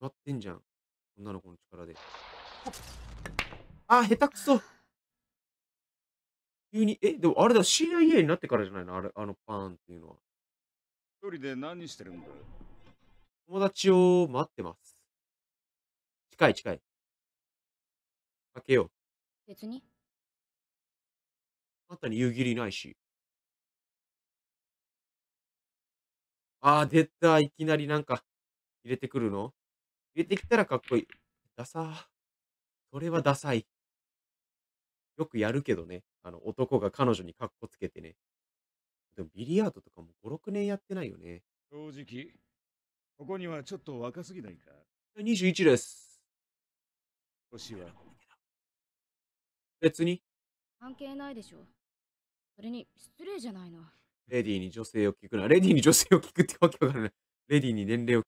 まってんじゃん。女の子の力で。あ、下手くそ。急に、え、でもあれだ、CIA になってからじゃないの？あれ、あのパーンっていうのは。一人で何してるんだ友達を待ってます。近い近い。開けよう。別にあんたに夕霧ないし。あー、出た。いきなりなんか、入れてくるの？入れてきたらかっこいい。ダサー。それはダサい。よくやるけどね。あの、男が彼女にかっこつけてね。でもビリヤードとかも5、6年やってないよね。正直、ここにはちょっと若すぎないか？21です。年は。別に、関係ないでしょ。それに失礼じゃないの。レディーに女性を聞くな。レディーに女性を聞くってわけわからない。レディーに年齢を